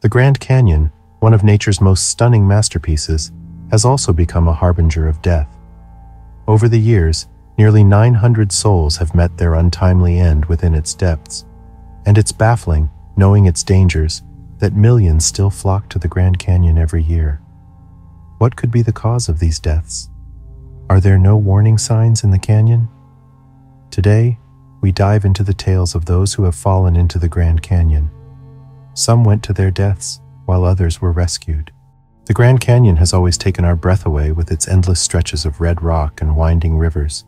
The Grand Canyon, one of nature's most stunning masterpieces, has also become a harbinger of death. Over the years, nearly 900 souls have met their untimely end within its depths, and it's baffling, knowing its dangers, that millions still flock to the Grand Canyon every year. What could be the cause of these deaths? Are there no warning signs in the canyon? Today, we dive into the tales of those who have fallen into the Grand Canyon. Some went to their deaths, while others were rescued. The Grand Canyon has always taken our breath away with its endless stretches of red rock and winding rivers.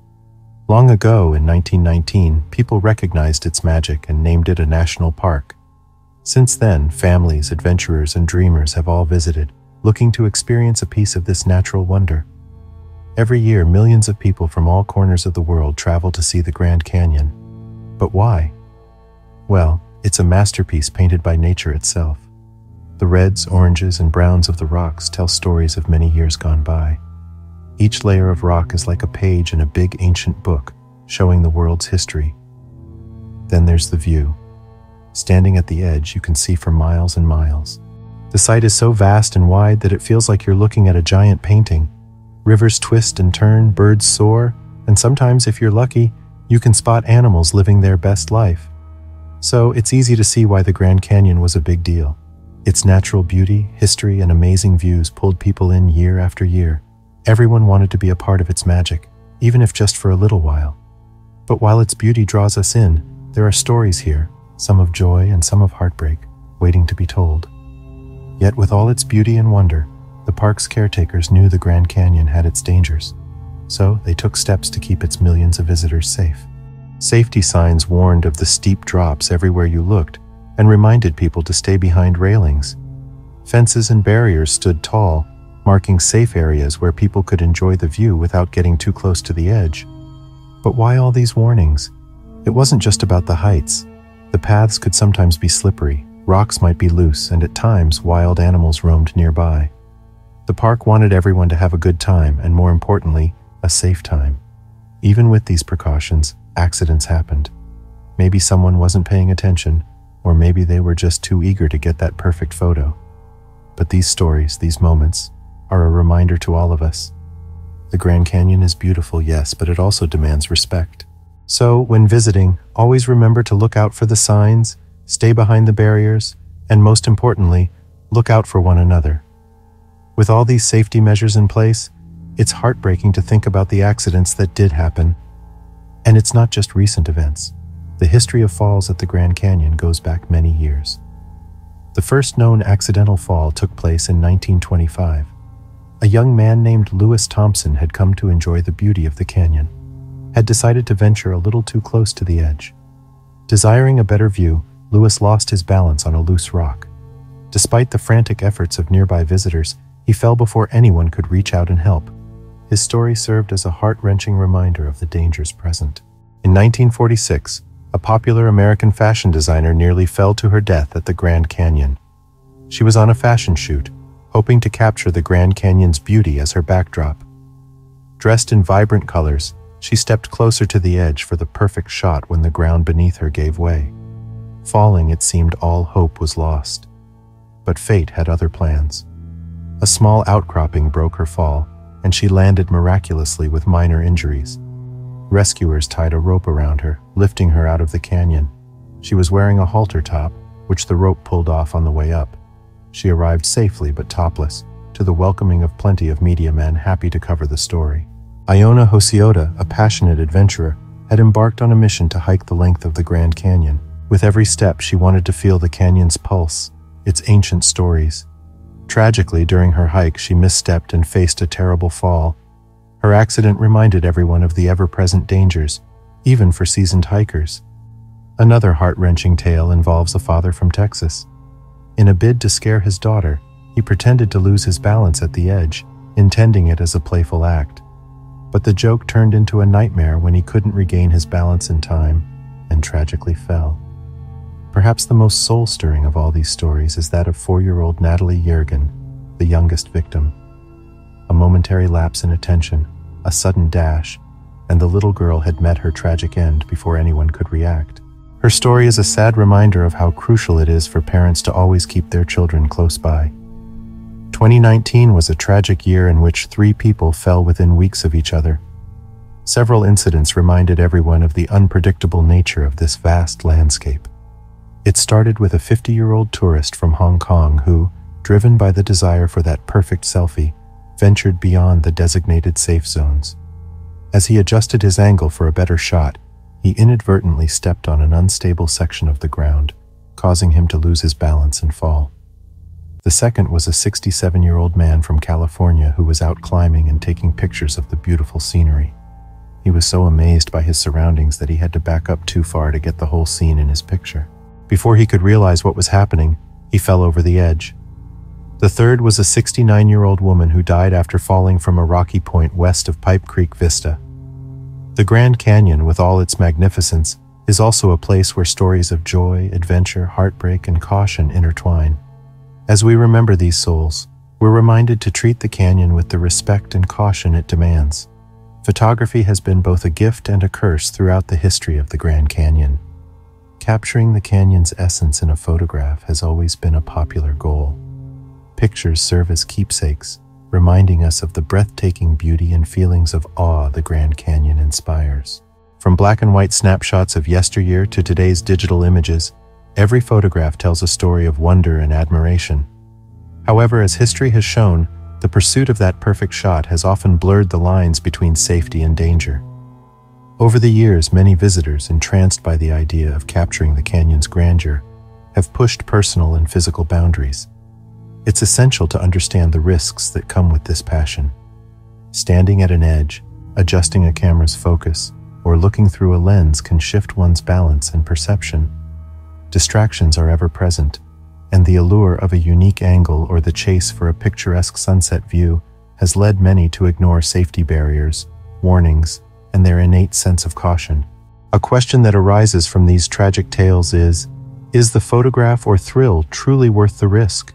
Long ago, in 1919, people recognized its magic and named it a national park. Since then, families, adventurers, and dreamers have all visited, looking to experience a piece of this natural wonder. Every year, millions of people from all corners of the world travel to see the Grand Canyon. But why? Well, it's a masterpiece painted by nature itself. The reds, oranges, and browns of the rocks tell stories of many years gone by. Each layer of rock is like a page in a big ancient book showing the world's history. Then there's the view. Standing at the edge, you can see for miles and miles. The site is so vast and wide that it feels like you're looking at a giant painting. Rivers twist and turn, birds soar, and sometimes, if you're lucky, you can spot animals living their best life. So it's easy to see why the Grand Canyon was a big deal. Its natural beauty, history, and amazing views pulled people in year after year. Everyone wanted to be a part of its magic, even if just for a little while. But while its beauty draws us in, there are stories here some of joy and some of heartbreak, waiting to be told. Yet, with all its beauty and wonder, the park's caretakers knew the Grand Canyon had its dangers, so they took steps to keep its millions of visitors safe. Safety signs warned of the steep drops everywhere you looked and reminded people to stay behind railings. Fences and barriers stood tall, marking safe areas where people could enjoy the view without getting too close to the edge. But why all these warnings? It wasn't just about the heights. The paths could sometimes be slippery, rocks might be loose, and at times wild animals roamed nearby. The park wanted everyone to have a good time and, more importantly, a safe time. Even with these precautions, accidents happened. Maybe someone wasn't paying attention, or maybe they were just too eager to get that perfect photo. But these stories, these moments, are a reminder to all of us. The Grand Canyon is beautiful, yes, but it also demands respect. So, when visiting, always remember to look out for the signs, stay behind the barriers, and most importantly, look out for one another. With all these safety measures in place, it's heartbreaking to think about the accidents that did happen. And it's not just recent events. The history of falls at the Grand Canyon goes back many years. The first known accidental fall took place in 1925. A young man named Lewis Thompson had come to enjoy the beauty of the canyon had decided to venture a little too close to the edge. Desiring a better view, Lewis lost his balance on a loose rock. Despite the frantic efforts of nearby visitors, he fell before anyone could reach out and help. His story served as a heart wrenching reminder of the dangers present. In 1946, a popular American fashion designer nearly fell to her death at the Grand Canyon. She was on a fashion shoot, hoping to capture the Grand Canyon's beauty as her backdrop. Dressed in vibrant colors, she stepped closer to the edge for the perfect shot when the ground beneath her gave way. Falling, it seemed all hope was lost. But fate had other plans. A small outcropping broke her fall, and she landed miraculously with minor injuries. Rescuers tied a rope around her, lifting her out of the canyon. She was wearing a halter top, which the rope pulled off on the way up. She arrived safely but topless, to the welcoming of plenty of media men happy to cover the story. Iona Hosiota, a passionate adventurer, had embarked on a mission to hike the length of the Grand Canyon. With every step, she wanted to feel the canyon's pulse, its ancient stories. Tragically, during her hike, she misstepped and faced a terrible fall. Her accident reminded everyone of the ever present dangers, even for seasoned hikers. Another heart wrenching tale involves a father from Texas. In a bid to scare his daughter, he pretended to lose his balance at the edge, intending it as a playful act. But the joke turned into a nightmare when he couldn't regain his balance in time and tragically fell. Perhaps the most soul stirring of all these stories is that of four year old Natalie Yergin, the youngest victim. A momentary lapse in attention, a sudden dash, and the little girl had met her tragic end before anyone could react. Her story is a sad reminder of how crucial it is for parents to always keep their children close by. 2019 was a tragic year in which three people fell within weeks of each other. Several incidents reminded everyone of the unpredictable nature of this vast landscape. It started with a 50 year old tourist from Hong Kong who, driven by the desire for that perfect selfie, ventured beyond the designated safe zones. As he adjusted his angle for a better shot, he inadvertently stepped on an unstable section of the ground, causing him to lose his balance and fall. The second was a 67 year old man from California who was out climbing and taking pictures of the beautiful scenery. He was so amazed by his surroundings that he had to back up too far to get the whole scene in his picture. Before he could realize what was happening, he fell over the edge. The third was a 69 year old woman who died after falling from a rocky point west of Pipe Creek Vista. The Grand Canyon, with all its magnificence, is also a place where stories of joy, adventure, heartbreak, and caution intertwine. As we remember these souls, we're reminded to treat the canyon with the respect and caution it demands. Photography has been both a gift and a curse throughout the history of the Grand Canyon. Capturing the canyon's essence in a photograph has always been a popular goal. Pictures serve as keepsakes, reminding us of the breathtaking beauty and feelings of awe the Grand Canyon inspires. From black and white snapshots of yesteryear to today's digital images, every photograph tells a story of wonder and admiration. However, as history has shown, the pursuit of that perfect shot has often blurred the lines between safety and danger. Over the years, many visitors, entranced by the idea of capturing the canyon's grandeur, have pushed personal and physical boundaries. It's essential to understand the risks that come with this passion. Standing at an edge, adjusting a camera's focus, or looking through a lens can shift one's balance and perception. Distractions are ever present, and the allure of a unique angle or the chase for a picturesque sunset view has led many to ignore safety barriers, warnings, and their innate sense of caution. A question that arises from these tragic tales is Is the photograph or thrill truly worth the risk?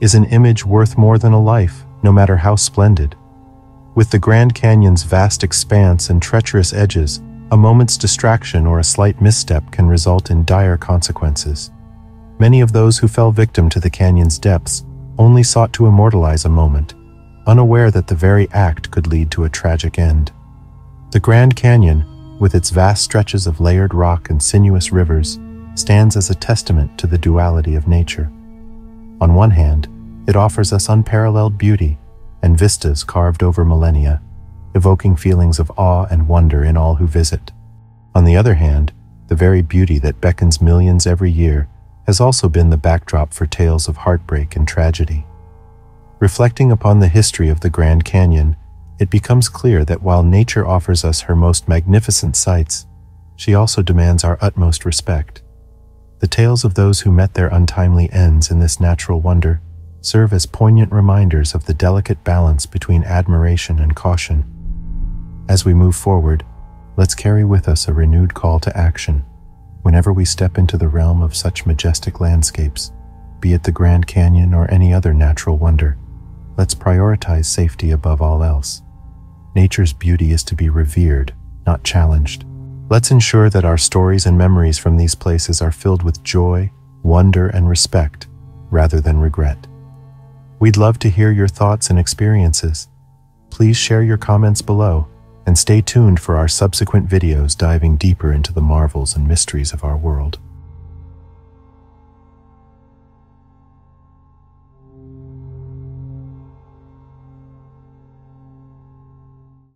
Is an image worth more than a life, no matter how splendid? With the Grand Canyon's vast expanse and treacherous edges, a moment's distraction or a slight misstep can result in dire consequences. Many of those who fell victim to the canyon's depths only sought to immortalize a moment, unaware that the very act could lead to a tragic end. The Grand Canyon, with its vast stretches of layered rock and sinuous rivers, stands as a testament to the duality of nature. On one hand, it offers us unparalleled beauty and vistas carved over millennia, evoking feelings of awe and wonder in all who visit. On the other hand, the very beauty that beckons millions every year has also been the backdrop for tales of heartbreak and tragedy. Reflecting upon the history of the Grand Canyon, it becomes clear that while nature offers us her most magnificent sights, she also demands our utmost respect. The tales of those who met their untimely ends in this natural wonder serve as poignant reminders of the delicate balance between admiration and caution. As we move forward, let's carry with us a renewed call to action. Whenever we step into the realm of such majestic landscapes, be it the Grand Canyon or any other natural wonder, let's prioritize safety above all else. Nature's beauty is to be revered, not challenged. Let's ensure that our stories and memories from these places are filled with joy, wonder, and respect, rather than regret. We'd love to hear your thoughts and experiences. Please share your comments below and stay tuned for our subsequent videos diving deeper into the marvels and mysteries of our world.